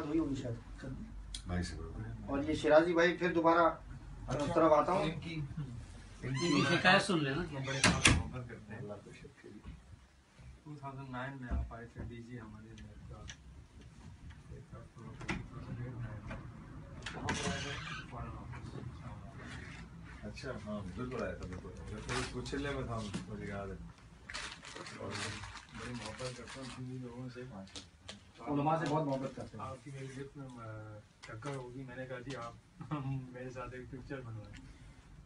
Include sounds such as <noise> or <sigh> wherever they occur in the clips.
ملاقات ہوئی ہوگی شاید۔ بھائی سے اور یہ شیرازی بھائی پھر دوبارہ اس طرف آتا ہوں۔ اچھا ہاں بالکل آیا تھا بالکل۔ میں تھا مجھے یاد ہے۔ بڑی محبت کرتا ہوں لوگوں سے۔ علماء سے بہت محبت کرتے ہیں۔ آپ کی میری جت میں ٹکر ہوگی۔ میں نے کہا جی آپ <laughs> میرے ساتھ ایک پکچر بنوائیں۔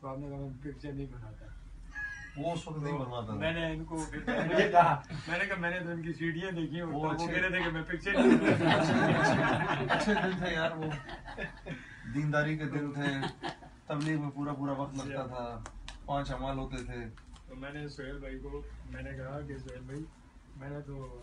تو آپ نے کہا میں پکچر نہیں بناتا۔ وہ سن نہیں بنواتا میں نے ان کو <laughs> مجھے کہا۔ میں نے کہا میں نے تو ان کی سیڑھیاں دیکھی وہ کہہ رہے تھے کہ میں پکچر <laughs> اچھے دن تھے یار وہ۔ دینداری کے دن تھے۔ تبلیغ میں پورا پورا وقت لگتا جی۔ تھا۔ پانچ عمال ہوتے تھے۔ تو میں نے سویل بھائی کو میں نے کہا کہ سویل بھائی میں نے تو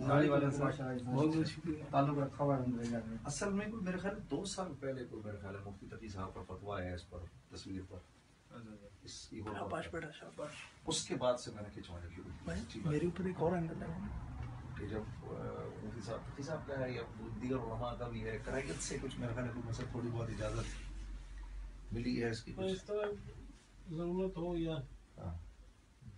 ہاں، اصل میں کوئی میرے خیال دو سال پہلے کوئی میرے خیال ہے مفتی تقی صاحب کا فتویٰ ہے اس پر تصویر پر۔ اس کے بعد سے میں نے کھینچوانا شروع میرے اوپر ایک اور اینگل ہے۔ کہ جب مفتی صاحب تقی صاحب کا ہے یا دیگر علماء کا بھی ہے کرائیت سے کچھ میرے خیال ہے کوئی مسئلہ تھوڑی بہت اجازت ملی ہے اس کی کچھ؟ ضرورت ہو یا ہاں۔